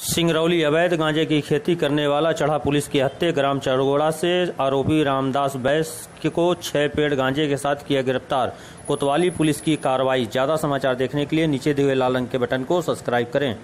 सिंगरौली अवैध गांजे की खेती करने वाला चढ़ा पुलिस की हत्या, ग्राम चरगोड़ा से आरोपी रामदास बैस को छह पेड़ गांजे के साथ किया गिरफ़्तार। कोतवाली पुलिस की कार्रवाई। ज़्यादा समाचार देखने के लिए नीचे दिए लाल रंग के बटन को सब्सक्राइब करें।